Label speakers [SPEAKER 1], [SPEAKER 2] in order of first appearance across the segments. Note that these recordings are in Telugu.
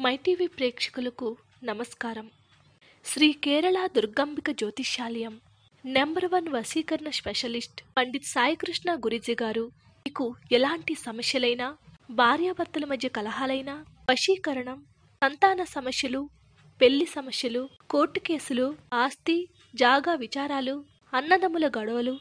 [SPEAKER 1] మైటీవీ ప్రేక్షకులకు నమస్కారం. శ్రీ కేరళ దుర్గాంబిక జ్యోతిష్యాలయం నెంబర్ వన్ వశీకరణ స్పెషలిస్ట్ పండిత్ సాయికృష్ణ గురిజీ గారు మీకు ఎలాంటి సమస్యలైనా భార్యాభర్తల మధ్య కలహాలైనా వశీకరణం సంతాన సమస్యలు పెళ్ళి సమస్యలు కోర్టు కేసులు ఆస్తి జాగా విచారాలు అన్నదమ్ముల గొడవలు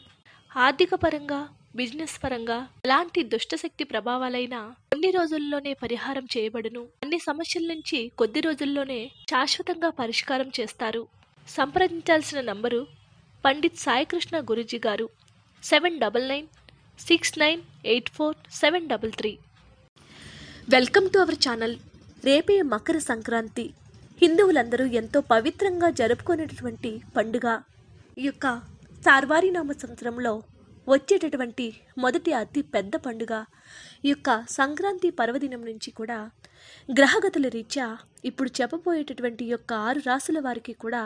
[SPEAKER 1] ఆర్థిక పరంగా బిజినెస్ పరంగా ఎలాంటి దుష్టశక్తి ప్రభావాలైనా కొన్ని రోజుల్లోనే పరిహారం చేయబడును. అన్ని సమస్యల నుంచి కొద్ది రోజుల్లోనే శాశ్వతంగా పరిష్కారం చేస్తారు. సంప్రదించాల్సిన నంబరు పండిత్ సాయికృష్ణ గురుజీ గారు. Seven double nine six nine eight four seven double three. Welcome to our channel. రేపే మకర సంక్రాంతి. హిందువులందరూ ఎంతో పవిత్రంగా జరుపుకునేటటువంటి పండుగ. ఈ యొక్క సార్వారి నామ సంవత్సరంలో వచ్చేటటువంటి మొదటి అతి పెద్ద పండుగ ఈ యొక్క సంక్రాంతి పర్వదినం నుంచి కూడా గ్రహగతుల రీత్యా ఇప్పుడు చెప్పబోయేటటువంటి యొక్క ఆరు రాసుల వారికి కూడా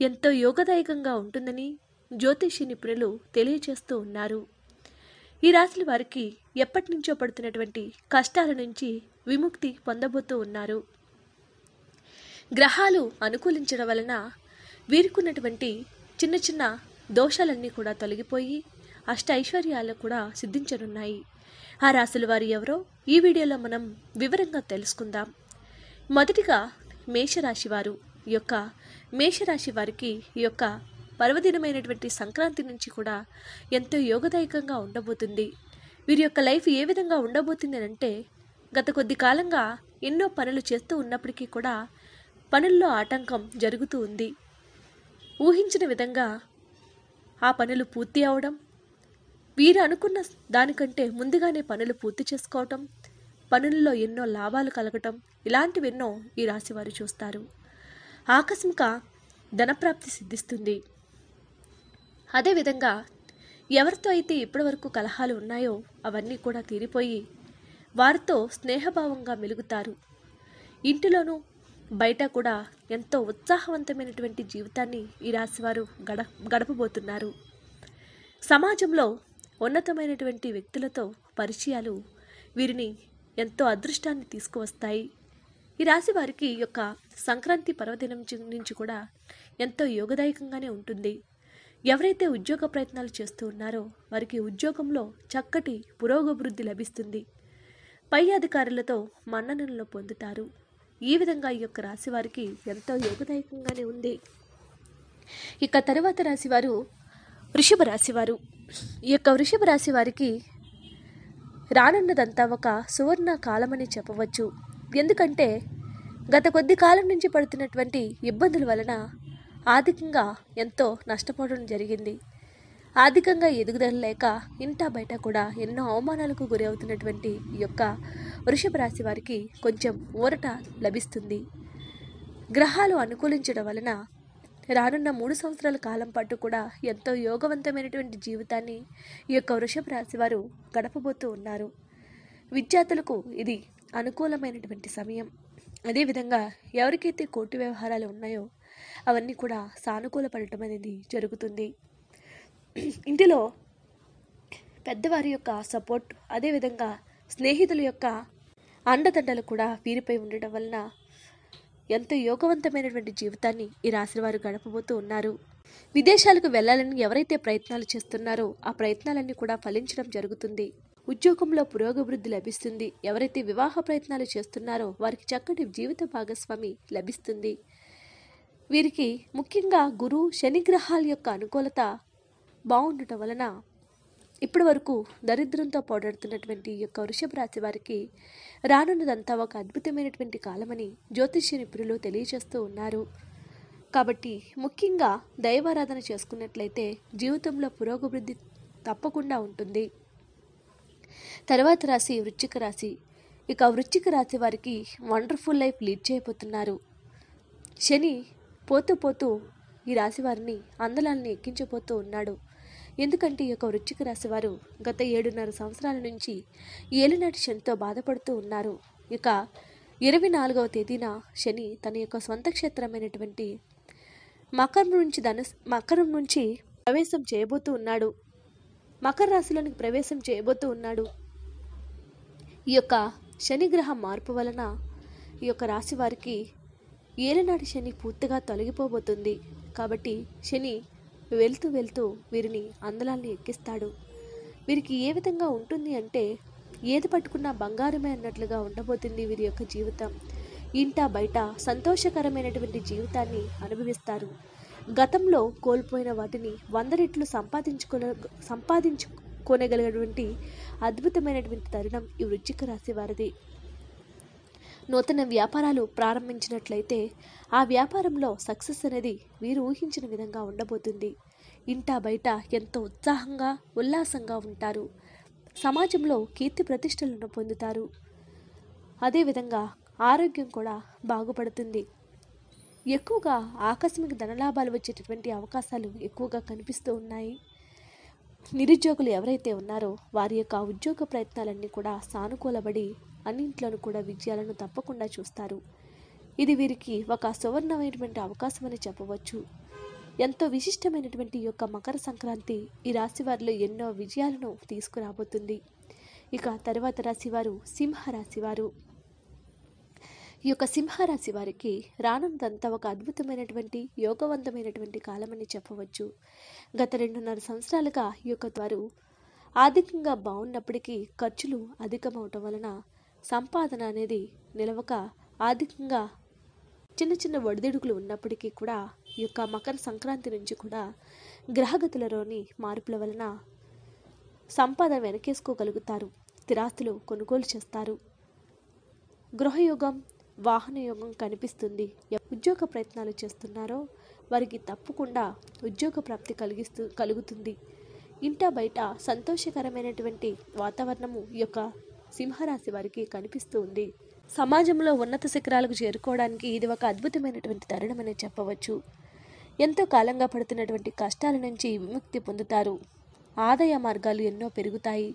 [SPEAKER 1] ఎంతో యోగదాయకంగా ఉంటుందని జ్యోతిషి నిపుణులు తెలియజేస్తూ ఉన్నారు. ఈ రాశుల వారికి ఎప్పటి నుంచో పడుతున్నటువంటి కష్టాల నుంచి విముక్తి పొందబోతూ ఉన్నారు. గ్రహాలు అనుకూలించడం వలన వీరుకున్నటువంటి చిన్న చిన్న దోషాలన్నీ కూడా తొలగిపోయి అష్ట ఐశ్వర్యాలు కూడా సిద్ధించనున్నాయి. ఆ రాశుల వారు ఎవరో ఈ వీడియోలో మనం వివరంగా తెలుసుకుందాం. మొదటిగా మేషరాశి వారు. ఈ యొక్క మేషరాశి వారికి ఈ యొక్క పర్వదినమైనటువంటి సంక్రాంతి నుంచి కూడా ఎంతో యోగదాయకంగా ఉండబోతుంది. వీరి యొక్క లైఫ్ ఏ విధంగా ఉండబోతుంది అంటే గత కొద్ది కాలంగా ఎన్నో పనులు చేస్తూ ఉన్నప్పటికీ కూడా పనుల్లో ఆటంకం జరుగుతూ ఉంది. ఊహించిన విధంగా ఆ పనులు పూర్తి అవడం వీరు అనుకున్న దానికంటే ముందుగానే పనులు పూర్తి చేసుకోవటం పనుల్లో ఎన్నో లాభాలు కలగటం ఇలాంటివెన్నో ఈ రాశివారు చూస్తారు. ఆకస్మిక ధనప్రాప్తి సిద్ధిస్తుంది. అదేవిధంగా ఎవరితో అయితే ఇప్పటివరకు కలహాలు ఉన్నాయో అవన్నీ కూడా తీరిపోయి వారితో స్నేహభావంగా మెలుగుతారు. ఇంటిలోనూ బయట కూడా ఎంతో ఉత్సాహవంతమైనటువంటి జీవితాన్ని ఈ రాశివారు గడ గడపబోతున్నారు. సమాజంలో ఉన్నతమైనటువంటి వ్యక్తులతో పరిచయాలు వీరిని ఎంతో అదృష్టాన్ని తీసుకువస్తాయి. ఈ రాశి వారికి ఈ యొక్క సంక్రాంతి పర్వదినం నుంచి కూడా ఎంతో యోగదాయకంగానే ఉంటుంది. ఎవరైతే ఉద్యోగ ప్రయత్నాలు చేస్తూ ఉన్నారో వారికి ఉద్యోగంలో చక్కటి పురోగభివృద్ధి లభిస్తుంది. పై అధికారులతో మన్ననలు పొందుతారు. ఈ విధంగా ఈ యొక్క రాశి వారికి ఎంతో యోగదాయకంగానే ఉంది. ఇక తరువాత రాశివారు వృషభ రాశివారు ఈ యొక్క వృషభ రాశి వారికి రానున్నదంతా ఒక సువర్ణ కాలమని చెప్పవచ్చు. ఎందుకంటే గత కొద్ది కాలం నుంచి పడుతున్నటువంటి ఇబ్బందుల వలన ఆర్థికంగా ఎంతో నష్టపోవడం జరిగింది. ఆర్థికంగా ఎదుగుదల లేక ఇంటా బయట కూడా ఎన్నో అవమానాలకు గురి అవుతున్నటువంటి ఈ యొక్క వృషభ రాశి వారికి కొంచెం ఊరట లభిస్తుంది. గ్రహాలు అనుకూలించడం వలన రానున్న మూడు సంవత్సరాల కాలం పాటు కూడా ఎంతో యోగవంతమైనటువంటి జీవితాన్ని ఈ యొక్క వృషభ రాశి వారు గడపబోతూ ఉన్నారు. విద్యార్థులకు ఇది అనుకూలమైనటువంటి సమయం. అదేవిధంగా ఎవరికైతే కోర్టు వ్యవహారాలు ఉన్నాయో అవన్నీ కూడా సానుకూలపడటం అనేది జరుగుతుంది. ఇంటిలో పెద్దవారి యొక్క సపోర్ట్ అదేవిధంగా స్నేహితుల యొక్క అండదండలు కూడా వీరిపై ఉండటం వలన ఎంతో యోగవంతమైనటువంటి జీవితాన్ని ఈ రాశి వారు గడపబోతూ ఉన్నారు. విదేశాలకు వెళ్ళాలని ఎవరైతే ప్రయత్నాలు చేస్తున్నారో ఆ ప్రయత్నాలన్నీ కూడా ఫలించడం జరుగుతుంది. ఉద్యోగంలో పురోగభివృద్ధి లభిస్తుంది. ఎవరైతే వివాహ ప్రయత్నాలు చేస్తున్నారో వారికి చక్కటి జీవిత భాగస్వామి లభిస్తుంది. వీరికి ముఖ్యంగా గురు శనిగ్రహాల యొక్క అనుకూలత బాగుండటం వలన ఇప్పటి వరకు దరిద్రంతో పోరాడుతున్నటువంటి ఈ యొక్క వృషభ రాశి వారికి రానున్నదంతా ఒక అద్భుతమైనటువంటి కాలమని జ్యోతిష్య నిపుణులు తెలియజేస్తూ ఉన్నారు. కాబట్టి ముఖ్యంగా దైవారాధన చేసుకున్నట్లయితే జీవితంలో పురోగభివృద్ధి తప్పకుండా ఉంటుంది. తర్వాత రాశి వృశ్చిక రాశి. ఇక వృశ్చిక రాశి వారికి వండర్ఫుల్ లైఫ్ లీడ్ చేయబోతున్నారు. శని పోతూ పోతూ ఈ రాశి వారిని అందలాన్ని ఎక్కించబోతూ ఉన్నాడు. ఎందుకంటే ఈ యొక్క వృచ్చిక రాశి వారు గత ఏడున్నర సంవత్సరాల నుంచి ఏలినాటి శనితో బాధపడుతూ ఉన్నారు. ఇక ఇరవై నాలుగవ తేదీన శని తన యొక్క సొంత క్షేత్రమైనటువంటి మకరం నుంచి ధనుస్ మకరం నుంచి ప్రవేశం చేయబోతూ ఉన్నాడు. మకర రాశిలోనికి ప్రవేశం చేయబోతూ ఉన్నాడు. ఈ యొక్క శనిగ్రహ మార్పు వలన ఈ యొక్క రాశి వారికి ఏలనాటి శని పూర్తిగా తొలగిపోబోతుంది. కాబట్టి శని వెళ్తూ వెళ్తూ వీరిని అందలాన్ని ఎక్కిస్తాడు. వీరికి ఏ విధంగా ఉంటుంది అంటే ఏది పట్టుకున్నా బంగారమే అన్నట్లుగా ఉండబోతుంది వీరి యొక్క జీవితం. ఇంట బయట సంతోషకరమైనటువంటి జీవితాన్ని అనుభవిస్తారు. గతంలో కోల్పోయిన వాటిని వంద రెట్లు సంపాదించుకో సంపాదించుకోనగలిగినటువంటి అద్భుతమైనటువంటి తరుణం ఈ వృచ్చిక రాశి వారిది. నూతన వ్యాపారాలు ప్రారంభించినట్లయితే ఆ వ్యాపారంలో సక్సెస్ అనేది వీరు ఊహించిన విధంగా ఉండబోతుంది. ఇంటా బయట ఎంతో ఉత్సాహంగా ఉల్లాసంగా ఉంటారు. సమాజంలో కీర్తి ప్రతిష్టలను పొందుతారు. అదేవిధంగా ఆరోగ్యం కూడా బాగుపడుతుంది. ఎక్కువగా ఆకస్మిక ధనలాభాలు వచ్చేటటువంటి అవకాశాలు ఎక్కువగా కనిపిస్తూ ఉన్నాయి. నిరుద్యోగులు ఎవరైతే ఉన్నారో వారి యొక్క ఉద్యోగ ప్రయత్నాలన్నీ కూడా సానుకూలబడి అన్నింట్లోనూ కూడా విజయాలను తప్పకుండా చూస్తారు. ఇది వీరికి ఒక సువర్ణమైనటువంటి అవకాశం అని చెప్పవచ్చు. ఎంతో విశిష్టమైనటువంటి ఈ యొక్క మకర సంక్రాంతి ఈ రాశి వారిలో ఎన్నో విజయాలను తీసుకురాబోతుంది. ఇక తర్వాత రాశివారు సింహరాశివారు. ఈ యొక్క సింహరాశి వారికి రానున్నదంతా ఒక అద్భుతమైనటువంటి యోగవంతమైనటువంటి కాలమని చెప్పవచ్చు. గత రెండున్నర సంవత్సరాలుగా ఈ యొక్క వారు ఆర్థికంగా బాగున్నప్పటికీ ఖర్చులు అధికమవటం వలన సంపాదన అనేది నిలవక ఆర్థికంగా చిన్న చిన్న ఒడిదుడుకులు ఉన్నప్పటికీ కూడా ఈ యొక్క మకర సంక్రాంతి నుంచి కూడా గ్రహగతులలోని మార్పుల వలన సంపాదన వెనకేసుకోగలుగుతారు. స్థిరాస్తులు కొనుగోలు చేస్తారు. గృహయోగం వాహనయోగం కనిపిస్తుంది. ఉద్యోగ ప్రయత్నాలు చేస్తున్నారో వారికి తప్పకుండా ఉద్యోగ ప్రాప్తి కలిగిస్తూ కలుగుతుంది. ఇంట బయట సంతోషకరమైనటువంటి వాతావరణము ఈ యొక్క సింహరాశి వారికి కనిపిస్తూ ఉంది. సమాజంలో ఉన్నత శిఖరాలకు చేరుకోవడానికి ఇది ఒక అద్భుతమైనటువంటి తరుణమని చెప్పవచ్చు. ఎంతో కాలంగా పడుతున్నటువంటి కష్టాల నుంచి విముక్తి పొందుతారు. ఆదాయ మార్గాలు ఎన్నో పెరుగుతాయి.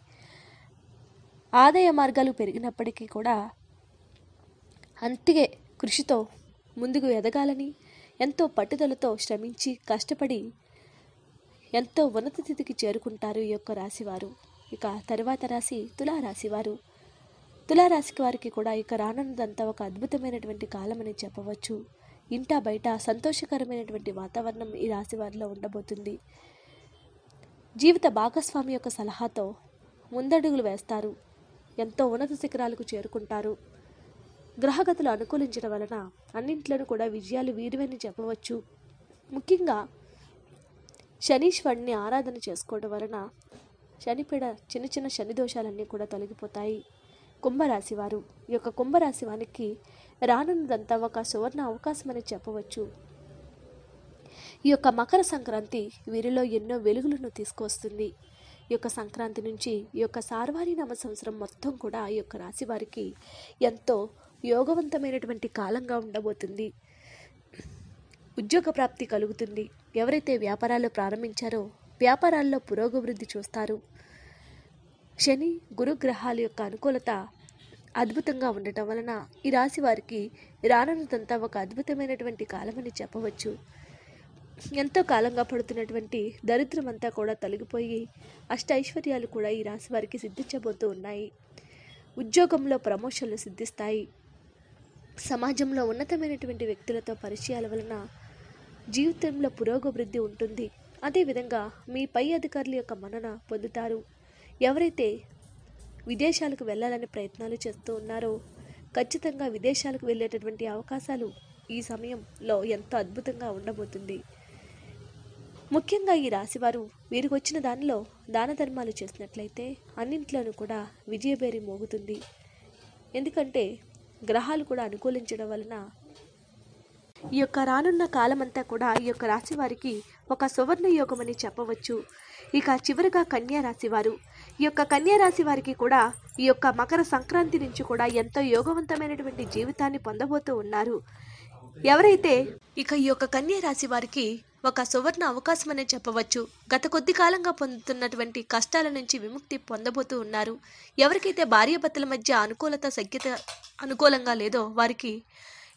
[SPEAKER 1] ఆదాయ మార్గాలు పెరిగినప్పటికీ కూడా అంతిగే కృషితో ముందుకు ఎదగాలని ఎంతో పట్టుదలతో శ్రమించి కష్టపడి ఎంతో ఉన్నత స్థితికి చేరుకుంటారు ఈ యొక్క రాశివారు. ఇక తరువాత రాశి తులారాశివారు తులారాశికి వారికి కూడా ఇక రానున్నదంతా ఒక అద్భుతమైనటువంటి కాలమని చెప్పవచ్చు. ఇంటా బయట సంతోషకరమైనటువంటి వాతావరణం ఈ రాశి వారిలో ఉండబోతుంది. జీవిత భాగస్వామి యొక్క సలహాతో ముందడుగులు వేస్తారు. ఎంతో ఉన్నత శిఖరాలకు చేరుకుంటారు. గ్రహగతులు అనుకూలించడం వలన అన్నింట్లోనూ కూడా విజయాలు వీరివని చెప్పవచ్చు. ముఖ్యంగా శనీశ్వరుని ఆరాధన చేసుకోవడం వలన శనిపీడ చిన్న చిన్న శని దోషాలన్నీ కూడా తొలగిపోతాయి. కుంభరాశి వారు ఈ యొక్క కుంభరాశి వారికి రానున్నదంతా ఒక సువర్ణ అవకాశం అని చెప్పవచ్చు. ఈ యొక్క మకర సంక్రాంతి వీరిలో ఎన్నో వెలుగులను తీసుకొస్తుంది ఈ యొక్క సంక్రాంతి నుంచి ఈ యొక్క సార్వారి నామ సంవత్సరం మొత్తం కూడా ఈ యొక్క రాశి వారికి ఎంతో యోగవంతమైనటువంటి కాలంగా ఉండబోతుంది. ఉద్యోగ ప్రాప్తి కలుగుతుంది. ఎవరైతే వ్యాపారాలు ప్రారంభించారో వ్యాపారాల్లో పురోగవృద్ధి చూస్తారు. శని గురుగ్రహాల యొక్క అనుకూలత అద్భుతంగా ఉండటం వలన ఈ రాశి వారికి రానున్నదంతా ఒక అద్భుతమైనటువంటి కాలమని చెప్పవచ్చు. ఎంతో కాలంగా పడుతున్నటువంటి దరిద్రం అంతా కూడా తొలగిపోయి అష్ట ఐశ్వర్యాలు కూడా ఈ రాశి వారికి సిద్ధించబోతూ ఉన్నాయి. ఉద్యోగంలో ప్రమోషన్లు సిద్ధిస్తాయి. సమాజంలో ఉన్నతమైనటువంటి వ్యక్తులతో పరిచయాల వలన జీవితంలో పురోగభివృద్ధి ఉంటుంది. అదేవిధంగా మీ పై అధికారుల యొక్క మన్నన పొందుతారు. ఎవరైతే విదేశాలకు వెళ్ళాలని ప్రయత్నాలు చేస్తూ ఉన్నారో. ఖచ్చితంగా విదేశాలకు వెళ్ళేటటువంటి అవకాశాలు ఈ సమయంలో ఎంతో అద్భుతంగా ఉండబోతుంది. ముఖ్యంగా ఈ రాశివారు వీరికి వచ్చిన దానిలో దాన ధర్మాలు చేసినట్లయితే అన్నింట్లోనూ కూడా విజయబేరి మోగుతుంది. ఎందుకంటే గ్రహాలు కూడా అనుకూలించడం వలన ఈ యొక్క రానున్న కాలమంతా కూడా ఈ యొక్క రాశి వారికి ఒక సువర్ణ యోగమని అని చెప్పవచ్చు. ఇక చివరిగా కన్యా రాశి వారు. ఈ యొక్క కన్యా రాశి వారికి కూడా ఈ యొక్క మకర సంక్రాంతి నుంచి కూడా ఎంతో యోగవంతమైనటువంటి జీవితాన్ని పొందబోతూ ఉన్నారు. ఎవరైతే ఇక ఈ యొక్క కన్యా రాశి వారికి ఒక సువర్ణ అవకాశం అనే చెప్పవచ్చు గత కొద్ది కాలంగా పొందుతున్నటువంటి కష్టాల నుంచి విముక్తి పొందబోతూ ఉన్నారు. ఎవరికైతే భార్యాభర్తల మధ్య అనుకూలత సఖ్యత అనుకూలంగా లేదో వారికి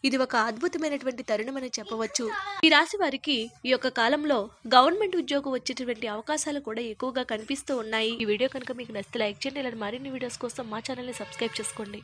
[SPEAKER 1] ఇది ఒక అద్భుతమైనటువంటి తరుణం అని చెప్పవచ్చు. ఈ రాశి వారికి ఈ యొక్క కాలంలో గవర్నమెంట్ ఉద్యోగం వచ్చేటువంటి అవకాశాలు కూడా ఎక్కువగా కనిపిస్తూ ఉన్నాయి. ఈ వీడియో కనుక మీకు నచ్చితే లైక్ చేయండి. ఇలాంటి మరిన్ని వీడియోస్ కోసం మా ఛానల్ని సబ్స్క్రైబ్ చేసుకోండి.